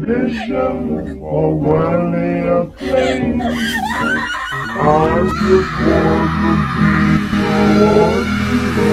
Mission for worldly acclaim. I just want to be your